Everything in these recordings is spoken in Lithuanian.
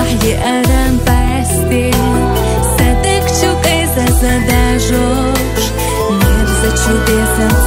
ah ji rempesti Sve tek ću kaj se zadežoš Mir začuti sem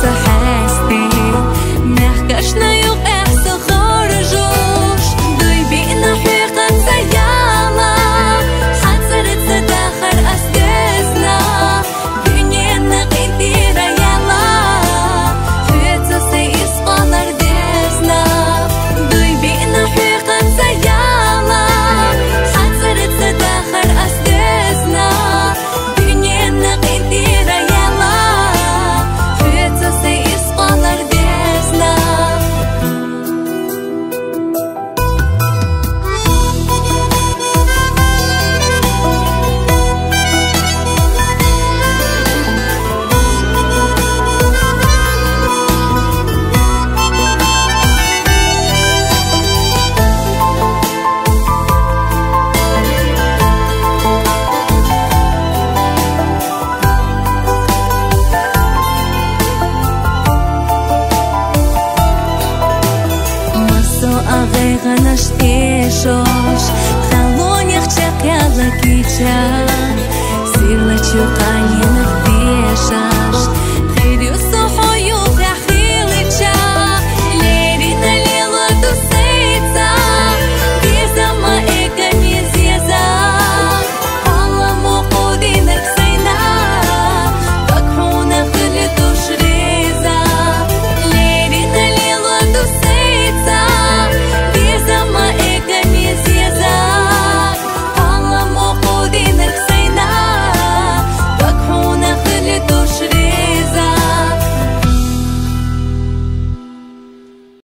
Σε αυτό το σημείο δεν μπορείτε.